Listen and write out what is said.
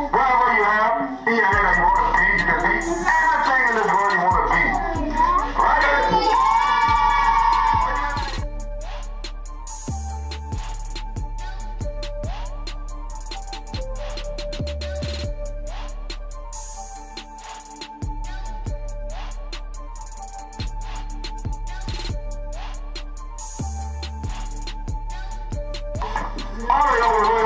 Wherever you are, be ahead that you want to be, you can be everything in this world you want to be. Right? Y'all